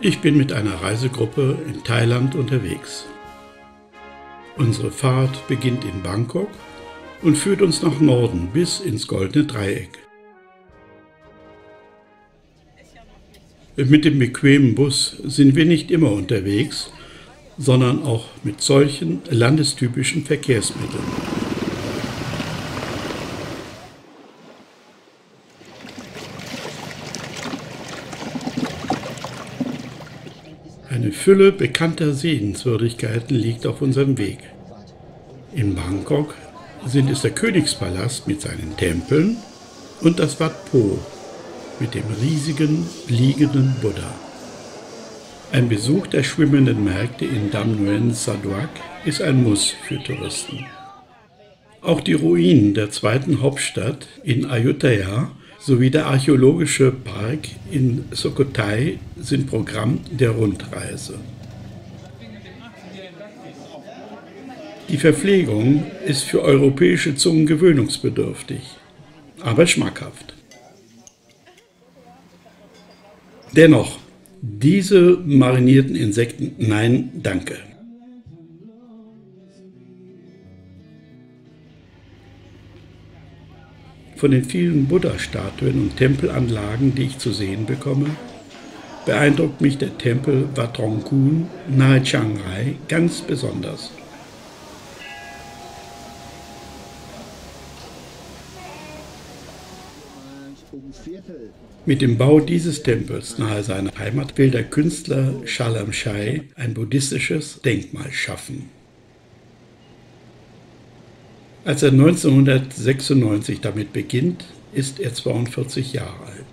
Ich bin mit einer Reisegruppe in Thailand unterwegs. Unsere Fahrt beginnt in Bangkok und führt uns nach Norden bis ins Goldene Dreieck. Mit dem bequemen Bus sind wir nicht immer unterwegs, sondern auch mit solchen landestypischen Verkehrsmitteln. Eine Fülle bekannter Sehenswürdigkeiten liegt auf unserem Weg. In Bangkok sind es der Königspalast mit seinen Tempeln und das Wat Po mit dem riesigen liegenden Buddha. Ein Besuch der schwimmenden Märkte in Dam Nguyen Saduak ist ein Muss für Touristen. Auch die Ruinen der zweiten Hauptstadt in Ayutthaya sowie der archäologische Park in Sukhothai sind Programm der Rundreise. Die Verpflegung ist für europäische Zungen gewöhnungsbedürftig, aber schmackhaft. Dennoch, diese marinierten Insekten, nein, danke. Von den vielen Buddha-Statuen und Tempelanlagen, die ich zu sehen bekomme, beeindruckt mich der Tempel Wat nahe Chiang Rai ganz besonders. Mit dem Bau dieses Tempels nahe seiner Heimat will der Künstler Shalam Shai ein buddhistisches Denkmal schaffen. Als er 1996 damit beginnt, ist er 42 Jahre alt.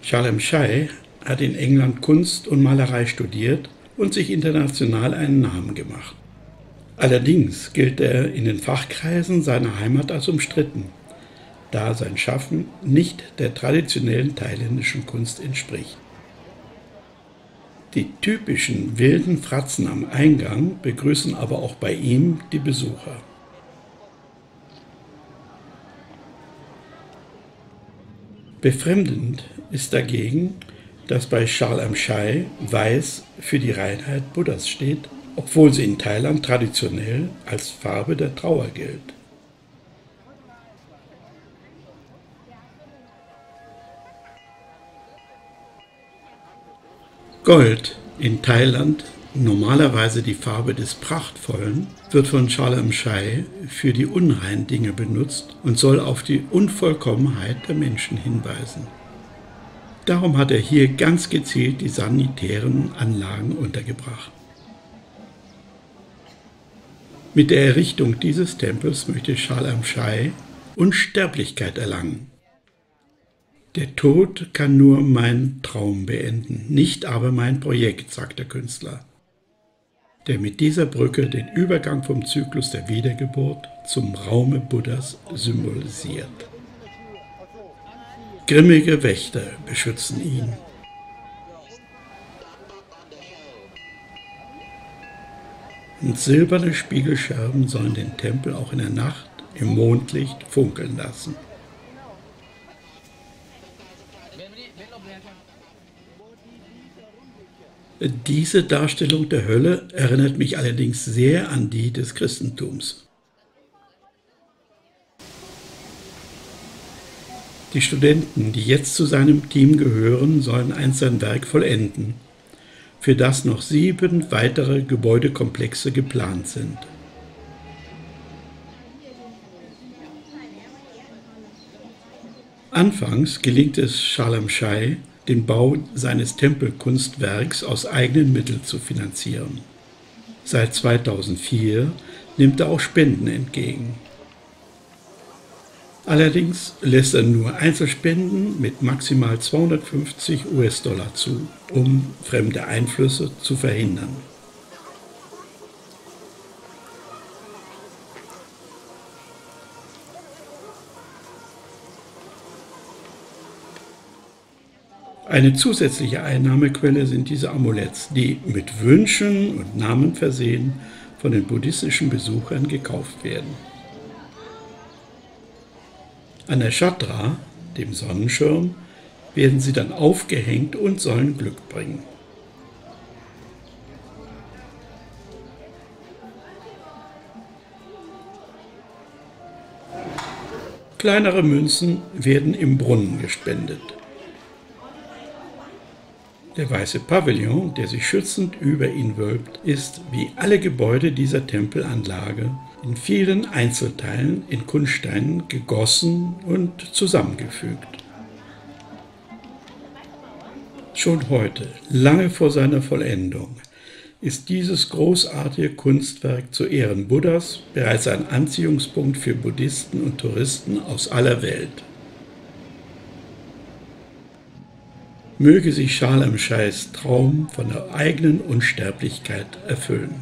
Shalem Shai hat in England Kunst und Malerei studiert und sich international einen Namen gemacht. Allerdings gilt er in den Fachkreisen seiner Heimat als umstritten, da sein Schaffen nicht der traditionellen thailändischen Kunst entspricht. Die typischen wilden Fratzen am Eingang begrüßen aber auch bei ihm die Besucher. Befremdend ist dagegen, dass bei Charles am Shai Weiß für die Reinheit Buddhas steht, obwohl sie in Thailand traditionell als Farbe der Trauer gilt. Gold in Thailand, normalerweise die Farbe des Prachtvollen, wird von Charlem Shai für die unreinen Dinge benutzt und soll auf die Unvollkommenheit der Menschen hinweisen. Darum hat er hier ganz gezielt die sanitären Anlagen untergebracht. Mit der Errichtung dieses Tempels möchte Charlem Shai Unsterblichkeit erlangen. Der Tod kann nur meinen Traum beenden, nicht aber mein Projekt, sagt der Künstler, der mit dieser Brücke den Übergang vom Zyklus der Wiedergeburt zum Raume Buddhas symbolisiert. Grimmige Wächter beschützen ihn. Und silberne Spiegelscherben sollen den Tempel auch in der Nacht im Mondlicht funkeln lassen. Diese Darstellung der Hölle erinnert mich allerdings sehr an die des Christentums. Die Studenten, die jetzt zu seinem Team gehören, sollen einst sein Werk vollenden, für das noch sieben weitere Gebäudekomplexe geplant sind. Anfangs gelingt es Shalom Shai, den Bau seines Tempelkunstwerks aus eigenen Mitteln zu finanzieren. Seit 2004 nimmt er auch Spenden entgegen. Allerdings lässt er nur Einzelspenden mit maximal 250 US-Dollar zu, um fremde Einflüsse zu verhindern. Eine zusätzliche Einnahmequelle sind diese Amuletts, die mit Wünschen und Namen versehen von den buddhistischen Besuchern gekauft werden. An der Chatra, dem Sonnenschirm, werden sie dann aufgehängt und sollen Glück bringen. Kleinere Münzen werden im Brunnen gespendet. Der weiße Pavillon, der sich schützend über ihn wölbt, ist wie alle Gebäude dieser Tempelanlage in vielen Einzelteilen in Kunststeinen gegossen und zusammengefügt. Schon heute, lange vor seiner Vollendung, ist dieses großartige Kunstwerk zu Ehren Buddhas bereits ein Anziehungspunkt für Buddhisten und Touristen aus aller Welt. Möge sich Schalem Scheiß Traum von der eigenen Unsterblichkeit erfüllen.